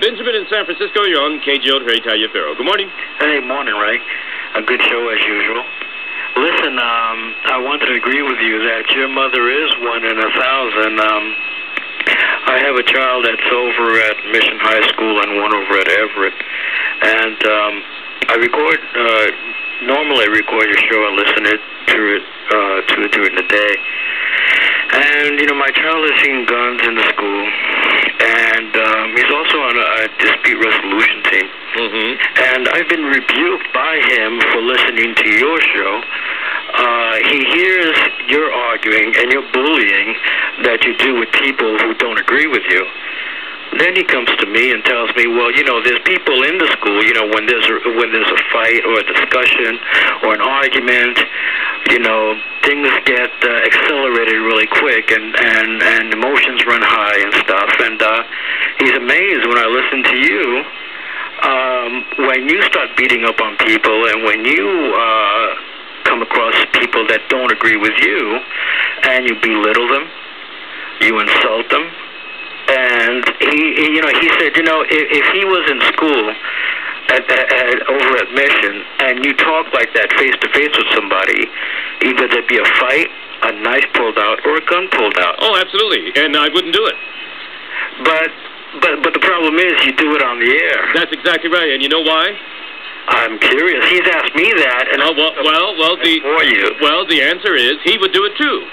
Benjamin in San Francisco. You're on KGO Ray Taliaferro. Good morning. Hey, morning, Ray. A good show as usual. Listen, um, I wanted to agree with you that your mother is one in a thousand. Um, I have a child that's over at Mission High School and one over at Everett, and um, I record. Uh, normally, record your show and listen it to it uh, to it during the day. And you know, my child has seen guns in the school, he's also on a, a dispute resolution team. Mm-hmm. And I've been rebuked by him for listening to your show. Uh, he hears your arguing and your bullying that you do with people who don't agree with you. Then he comes to me and tells me, well, you know, there's people in the school, you know, when there's a, when there's a fight or a discussion or an argument, you know, things get uh, accelerated really quick and and and emotions run high and stuff. And uh, he's amazed when I listen to you. Um, when you start beating up on people and when you uh, come across people that don't agree with you, and you belittle them, you insult them, and he, you know, he said, you know, if, if he was in school at, at, at over at Mission, and you talk like that face to face with somebody, either there'd be a fight, a knife pulled out, or a gun pulled out. Oh, absolutely. And I wouldn't do it. But but but the problem is, you do it on the air. That's exactly right. And you know why? I'm curious. He's asked me that, and Oh, well, well, well, the for you. well, the answer is he would do it too,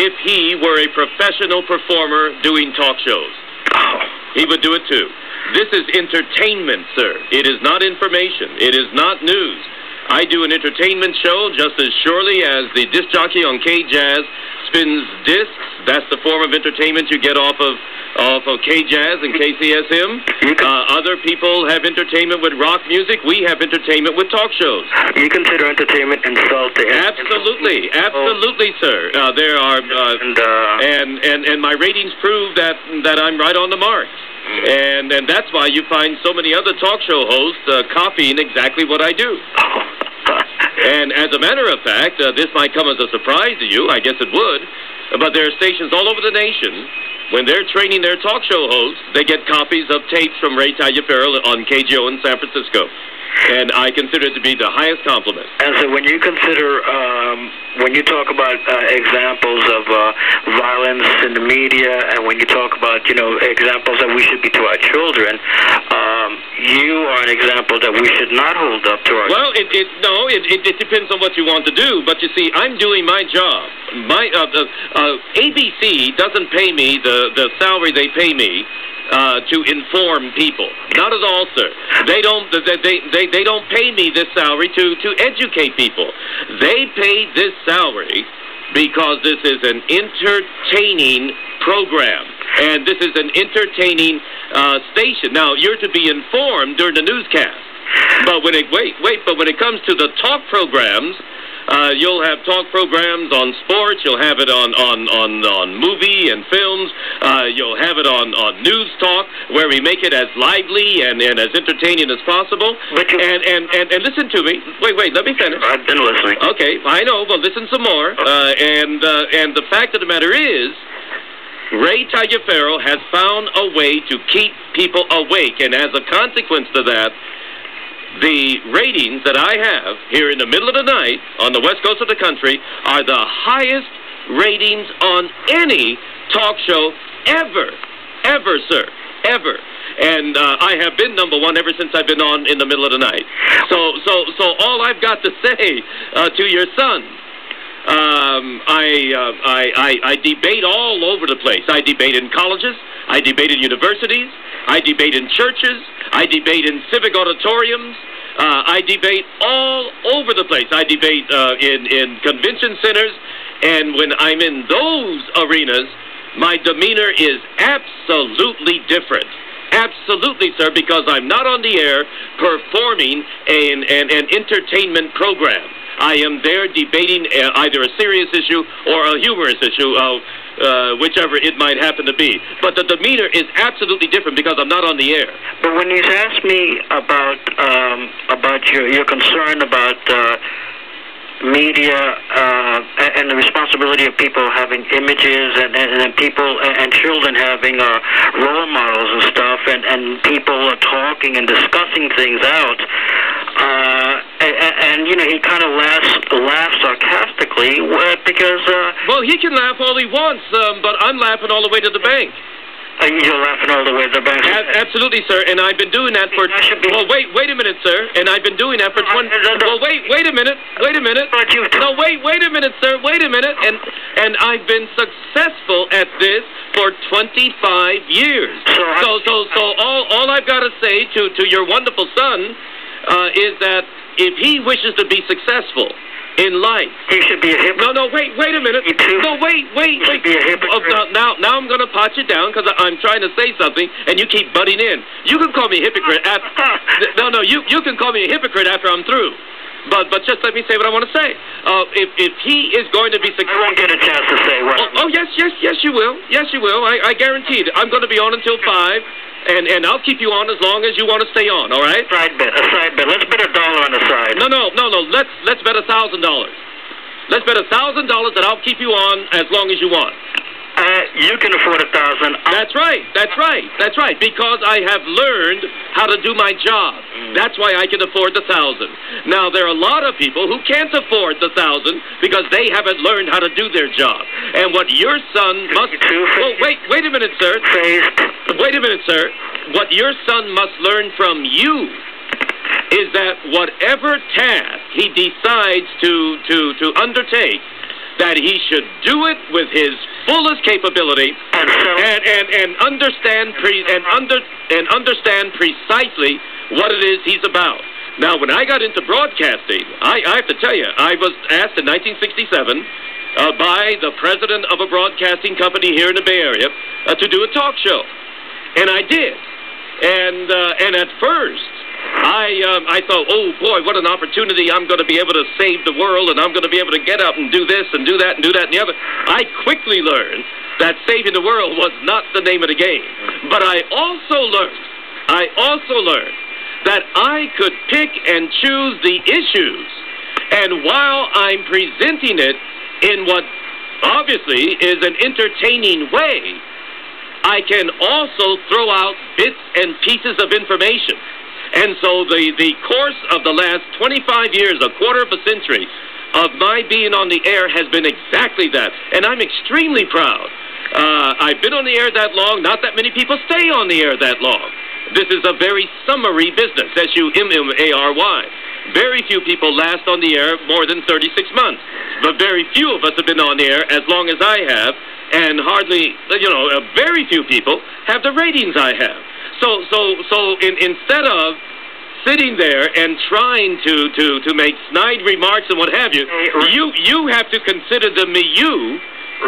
if he were a professional performer doing talk shows. He would do it too. This is entertainment, sir. It is not information. It is not news. I do an entertainment show just as surely as the disc jockey on K Jazz spins discs. That's the form of entertainment you get off of off of K Jazz and KCSM. Uh, other people have entertainment with rock music. We have entertainment with talk shows. you consider entertainment insulting. Absolutely, absolutely, sir. Uh, there are. Uh, And uh, and and and my ratings prove that that I'm right on the mark. And and that's why you find so many other talk show hosts uh, copying exactly what I do. And as a matter of fact, uh, this might come as a surprise to you. I guess it would. But there are stations all over the nation. When they're training their talk show hosts, they get copies of tapes from Ray Taliaferro on KGO in San Francisco. And I consider it to be the highest compliment. And so when you consider, um, when you talk about uh, examples of uh, violence in the media, and when you talk about, you know, examples that we should be to our children, um, you are an example that we should not hold up to our children. Well, it, it no, it, it, it depends on what you want to do. But you see, I'm doing my job. My uh, the, uh, ABC doesn't pay me the the salary they pay me. Uh, to inform people, not at all, sir. They don't. They, they they don't pay me this salary to to educate people. They pay this salary because this is an entertaining program, and this is an entertaining uh, station. Now, you're to be informed during the newscast. But when it wait, wait, but when it comes to the talk programs, uh, you'll have talk programs on sports. You'll have it on on on, on movie and films. Uh, you'll have it on on news talk, where we make it as lively and, and as entertaining as possible. And, and and and listen to me. Wait, wait. Let me finish. I've been listening. Okay, I know, but listen some more. Uh, and uh, and the fact of the matter is, Ray Taliaferro has found a way to keep people awake, and as a consequence to that, the ratings that I have here in the middle of the night on the west coast of the country are the highest ratings on any talk show ever, ever, sir, ever. And uh, I have been number one ever since I've been on in the middle of the night. So, so, so all I've got to say uh, to your son um, I, uh, I, I, I debate all over the place. I debate in colleges. I debate in universities. I debate in churches. I debate in civic auditoriums. Uh, I debate all over the place. I debate uh, in, in convention centers. And when I'm in those arenas, my demeanor is absolutely different. Absolutely, sir, because I'm not on the air performing an, an, an entertainment program. I am there debating uh, either a serious issue or a humorous issue, uh, whichever it might happen to be. But the demeanor is absolutely different because I'm not on the air. But when he's asked me about um, about your your concern about uh, media uh, and the responsibility of people having images and, and, and people and children having uh, role models and stuff, and, and people are talking and discussing things out. Uh, and, and you know, he kind of laughs, laughs sarcastically uh, because. Uh, well, he can laugh all he wants, um, but I'm laughing all the way to the bank. Uh, you're laughing all the way to the bank. A- absolutely, sir. And I've been doing that for. That be- Well, wait, wait a minute, sir. And I've been doing that for twenty. Well, wait, wait a minute. Wait a minute. But you. No, wait, wait a minute, sir. Wait a minute. And and I've been successful at this for 25 years. So so so so all all I've got to say to to your wonderful son uh, is that if he wishes to be successful in life. He should be a hypocrite. No, no, wait, wait a minute. No, wait, wait, wait. be a hypocrite. Oh, now, now, I'm going to pot you down because I'm trying to say something, and you keep butting in. You can call me a hypocrite after. no, no, you you can call me a hypocrite after I'm through. But but just let me say what I want to say. Uh, if if he is going to be I successful. won't get a chance to say what. Oh, oh yes, yes, yes, you will. Yes, you will. I, I guarantee it. I'm going to be on until five, and and I'll keep you on as long as you want to stay on. All right? Side bet, a side bet. Let's bet a dollar on the side. No, no, no, no. Let's let's bet a thousand dollars. Let's bet a thousand dollars that I'll keep you on as long as you want. Uh, you can afford a thousand. That's right. That's right. That's right. Because I have learned how to do my job. That's why I can afford the thousand. Now there are a lot of people who can't afford the thousand because they haven't learned how to do their job. And what your son must. Fifty-two, Oh, wait, wait a minute, sir. Wait a minute, sir. What your son must learn from you is that whatever task he decides to, to, to undertake, that he should do it with his fullest capability And and, and, and understand pre, and under and understand precisely what it is he's about. Now, when I got into broadcasting, I, I have to tell you, I was asked in 1967 uh, by the president of a broadcasting company here in the Bay Area uh, to do a talk show, and I did. And uh, and at first, I um, I thought, oh boy, what an opportunity! I'm going to be able to save the world, and I'm going to be able to get up and do this and do that and do that and the other. I quickly learned that saving the world was not the name of the game. But I also learned, I also learned that I could pick and choose the issues, and while I'm presenting it in what obviously is an entertaining way. I can also throw out bits and pieces of information. And so the, the course of the last 25 years, a quarter of a century, of my being on the air has been exactly that. And I'm extremely proud. Uh, I've been on the air that long. Not that many people stay on the air that long. This is a very summary business, S-U-M-M-A-R-Y. Very few people last on the air more than 36 months. But very few of us have been on the air as long as I have, and hardly, you know, uh, very few people have the ratings I have. So, so, so in, instead of sitting there and trying to, to, to make snide remarks and what have you, right. you, you have to consider the milieu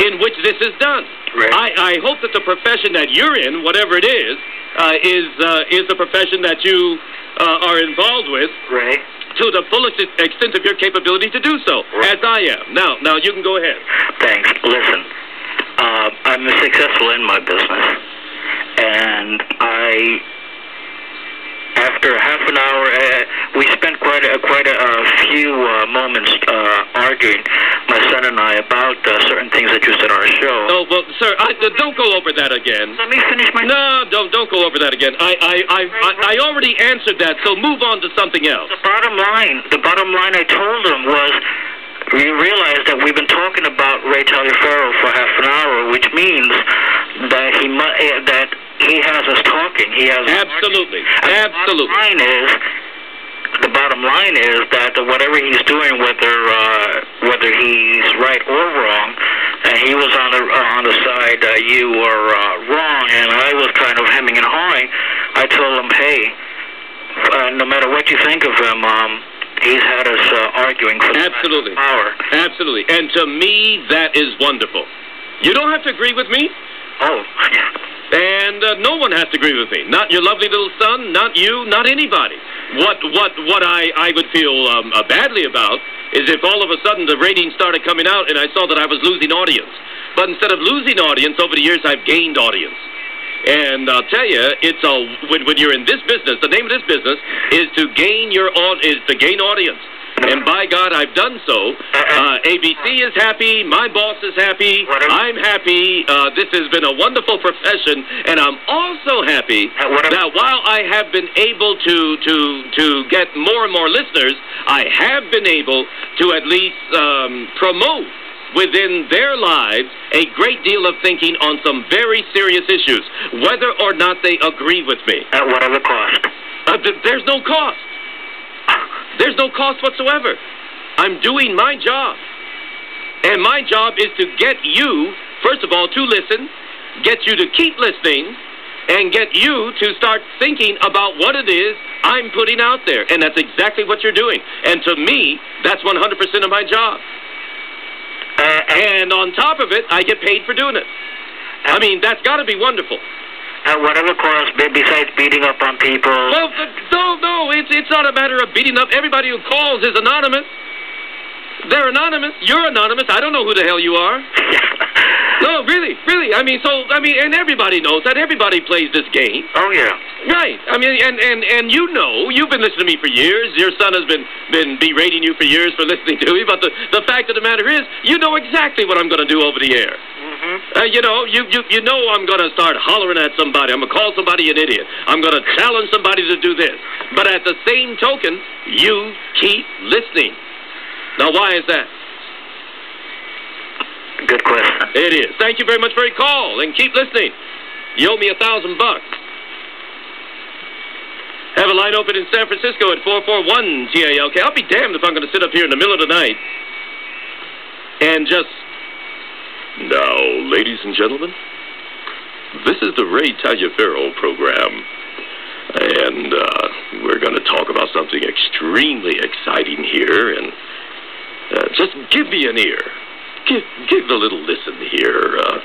in which this is done. Right. I, I hope that the profession that you're in, whatever it is, uh, is, uh, is the profession that you uh, are involved with Ray, to the fullest extent of your capability to do so, Right. as I am. Now, now you can go ahead. thanks. Listen, uh, I'm successful in my business, and I, after half an hour, uh, we spent quite a, quite a, a few uh, moments uh, arguing, my son and I, about uh, certain things that you said on our show. Oh well, sir, I, uh, don't go over that again. Let me finish my. No, don't don't go over that again. I I, I I I already answered that, so move on to something else. The bottom line, the bottom line I told him was, we realized that we've been talking about Ray Taliaferro for half an hour, which means that he mu- eh, that he has us talking. He has us Absolutely, The absolutely. bottom line is, the bottom line is that whatever he's doing, whether uh, whether he's right or wrong, and he was on the uh, on the side uh, you were uh, wrong, and I was kind of hemming and hawing. I told him, hey, uh, no matter what you think of him, um, he's had us uh, arguing for the Absolutely. hour. Absolutely. And to me, that is wonderful. You don't have to agree with me, Oh, and uh, no one has to agree with me. Not your lovely little son, not you, not anybody. What what what I I would feel um, uh, badly about is if all of a sudden the ratings started coming out and I saw that I was losing audience. But instead of losing audience over the years, I've gained audience. And I'll tell you, it's a when, when you're in this business, the name of this business is to gain your is to gain audience. And by God, I've done so. Uh, ABC is happy. My boss is happy. I'm happy. Uh, this has been a wonderful profession, and I'm also happy Uh, that while I have been able to to to get more and more listeners, I have been able to at least um, promote within their lives a great deal of thinking on some very serious issues, whether or not they agree with me. At whatever cost. Uh, th- there's no cost. There's no cost whatsoever. I'm doing my job. And my job is to get you, first of all, to listen, get you to keep listening, and get you to start thinking about what it is I'm putting out there. And that's exactly what you're doing. And to me, that's 100% of my job. Uh, And on top of it, I get paid for doing it. I mean, that's got to be wonderful. At whatever cost, besides beating up on people. Well, no, no, it's it's not a matter of beating up. Everybody who calls is anonymous. They're anonymous. You're anonymous. I don't know who the hell you are. No, really, really. I mean, so I mean, and everybody knows that. Everybody plays this game, oh yeah. right? I mean, and and and you know, you've been listening to me for years. Your son has been been berating you for years for listening to me. But the the fact of the matter is, you know exactly what I'm going to do over the air. hmm Uh, you know, you, you you know I'm going to start hollering at somebody. I'm going to call somebody an idiot. I'm going to challenge somebody to do this. But at the same token, you keep listening. Now, why is that? Good question. It is. Thank you very much for your call, and keep listening. You owe me a thousand bucks. Have a line open in San Francisco at 441 TALK. I'll be damned if I'm going to sit up here in the middle of the night and just. Now, ladies and gentlemen, this is the Ray Taliaferro program. And uh, we're going to talk about something extremely exciting here. And uh, just give me an ear. Give, give a little listen here. Uh,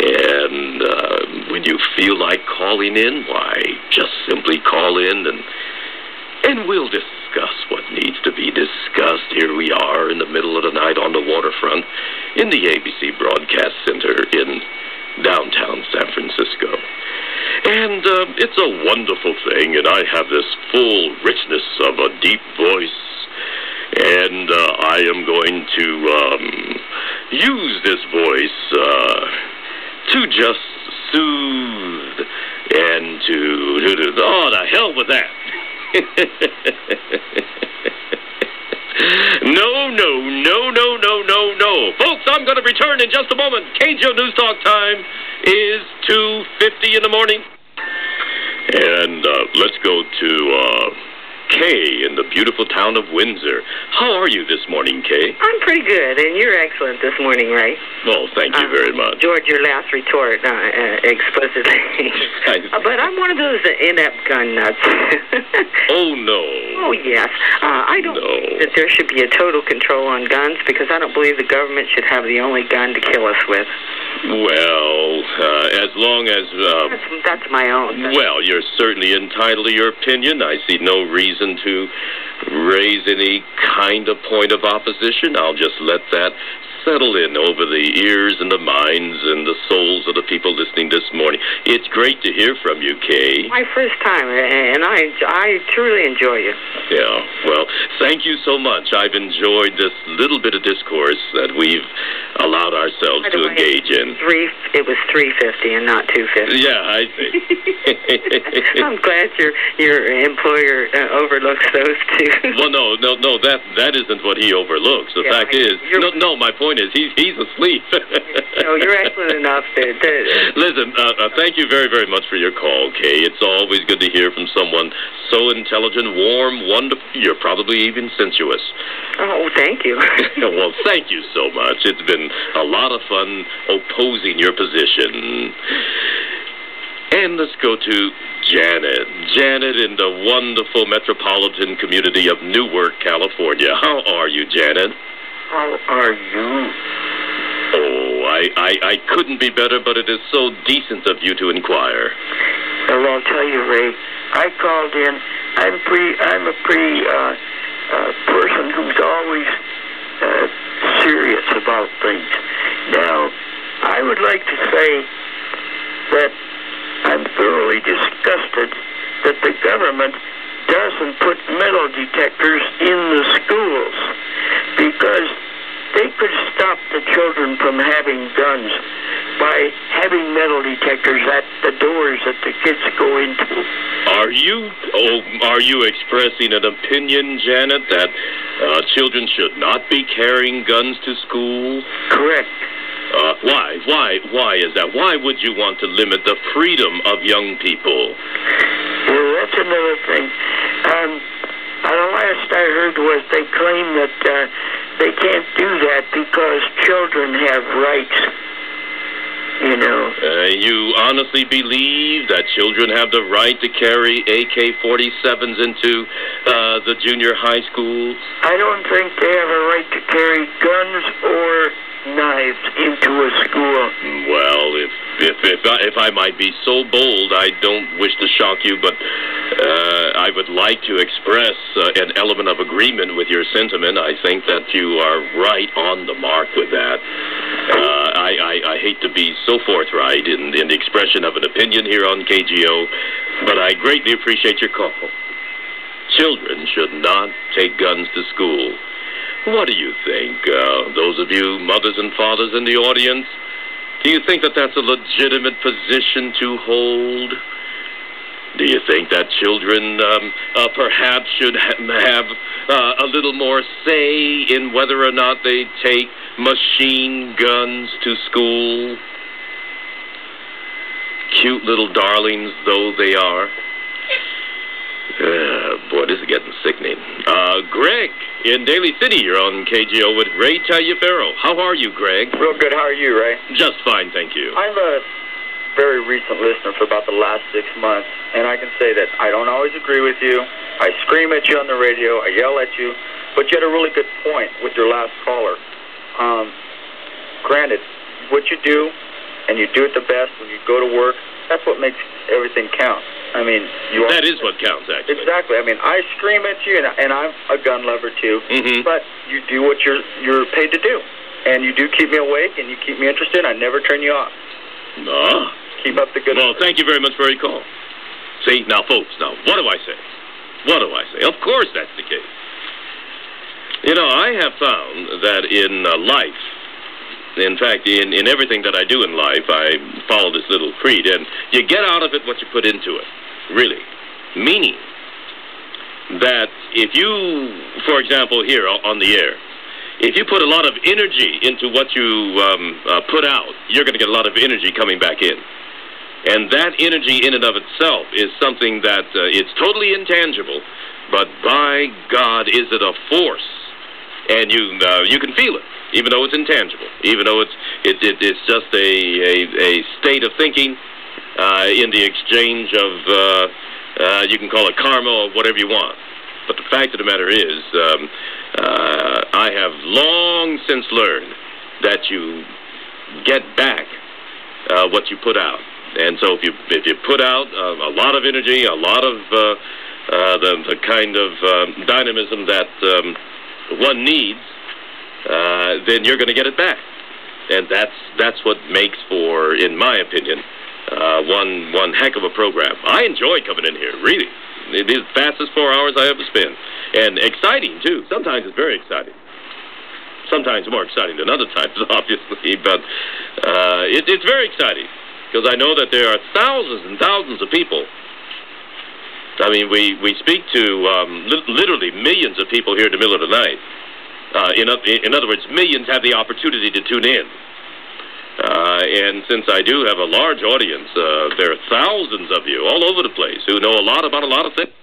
and uh, when you feel like calling in, why, just simply call in and and we'll discuss what needs to be discussed. Here we are in the middle of the night on the waterfront in the ABC Broadcast Center in downtown San Francisco. And uh, it's a wonderful thing, and I have this full richness of a deep voice. And uh, I am going to um, use this voice uh, to just soothe and to, to, to. Oh, the hell with that. No, no, no, no, no, no, no. Folks, I'm going to return in just a moment. KGO News Talk time is 2.50 in the morning. And uh, let's go to uh, Kay in the beautiful town of Windsor. How are you this morning, Kay? I'm pretty good, and you're excellent this morning, Ray. Well, thank you Uh, very much. George, your last retort, uh, uh, explicitly. Uh, but I'm one of those inept gun nuts. Oh, no. oh, yes. Uh, I don't No. believe that there should be a total control on guns because I don't believe the government should have the only gun to kill us with. Well, uh, as long as... Uh, That's, that's my own. Well, you're certainly entitled to your opinion. I see no reason to raise any kind of point of opposition. I'll just let that settle in over the ears and the minds and the souls of the people listening this morning. It's great to hear from you, Kay. my first time, and I, I truly enjoy you. Yeah, well, thank you so much. I've enjoyed this little bit of discourse that we've allowed ourselves to engage in. Three, it was three fifty and not two fifty. Yeah, I see. I'm glad your your employer uh, overlooks those two. Well, no, no, no. That that isn't what he overlooks. The Yeah, fact I- is, no, no. My point is, he's he's asleep. no, you're excellent enough to. to Listen, uh, uh, thank you very, very much for your call, Kay. It's always good to hear from someone so intelligent, warm, wonderful. You're probably even sensuous. oh, thank you. well, thank you so much. It's been a lot of fun opposing your position. And let's go to Janet. Janet in the wonderful metropolitan community of Newark, California. How are you, Janet? How are you? Oh, I, I, I couldn't be better, but it is so decent of you to inquire. Well, I'll tell you, Ray. I called in. I'm pretty. I'm a pretty uh, uh, person who's always uh, serious about things. Now, I would like to say that I'm thoroughly disgusted that the government doesn't put metal detectors in the schools because they could stop the children from having guns by having metal detectors at the doors that the kids go into. Are you oh, are you expressing an opinion, Janet, that uh, children should not be carrying guns to school? Correct. Uh, why? Why? Why is that? Why would you want to limit the freedom of young people? Well, that's another thing. Um, uh, the last I heard was they claim that uh, they can't do that because children have rights. You know. Uh, you honestly believe that children have the right to carry AK-47s into uh, the junior high schools? I don't think they have a right to carry guns or knives into a school. Well, if if if I, if I might be so bold, I don't wish to shock you, but uh, I would like to express uh, an element of agreement with your sentiment. I think that you are right on the mark with that. Uh, I, I I hate to be so forthright in in the expression of an opinion here on KGO, but I greatly appreciate your call. Children should not take guns to school. What do you think, uh, those of you mothers and fathers in the audience? Do you think that that's a legitimate position to hold? Do you think that children um, uh, perhaps should ha- have uh, a little more say in whether or not they take machine guns to school? Cute little darlings though they are. Uh, boy, this is getting sickening. Uh, Greg in Daly City, you're on KGO with Ray Taliaferro. How are you, Greg? Real good. How are you, Ray? Just fine, thank you. I'm a very recent listener for about the last six months, and I can say that I don't always agree with you. I scream at you on the radio, I yell at you, but you had a really good point with your last caller. Um, granted, what you do, and you do it the best when you go to work, that's what makes everything count. I mean, you that is what counts, actually. Exactly. I mean, I scream at you, and, and I'm a gun lover too. Mm-hmm. But you do what you're you're paid to do, and you do keep me awake, and you keep me interested. I never turn you off. No. Keep up the good. Well, work. thank you very much for your call. See now, folks. Now, what do I say? What do I say? Of course, that's the case. You know, I have found that in uh, life, in fact, in, in everything that I do in life, I follow this little creed, and you get out of it what you put into it really. Meaning that if you, for example, here on the air, if you put a lot of energy into what you um, uh, put out, you're going to get a lot of energy coming back in. And that energy in and of itself is something that uh, it's totally intangible, but by God, is it a force? And you uh, you can feel it, even though it's intangible, even though it's it, it it's just a, a a state of thinking uh, in the exchange of, uh, uh, you can call it karma or whatever you want. But the fact of the matter is, um, uh, I have long since learned that you get back uh, what you put out. And so if you if you put out uh, a lot of energy, a lot of uh, uh, the the kind of um, dynamism that um, one needs, uh, then you're going to get it back. And that's that's what makes for, in my opinion, uh, one one heck of a program. I enjoy coming in here, really. It is the fastest four hours I ever spent, and exciting too. Sometimes it's very exciting. Sometimes more exciting than other times, obviously, but uh, it, it's very exciting because I know that there are thousands and thousands of people. I mean, we we speak to um, li- literally millions of people here in the middle of the night. Uh, in, in other words, millions have the opportunity to tune in. Uh, and since I do have a large audience, uh, there are thousands of you all over the place who know a lot about a lot of things.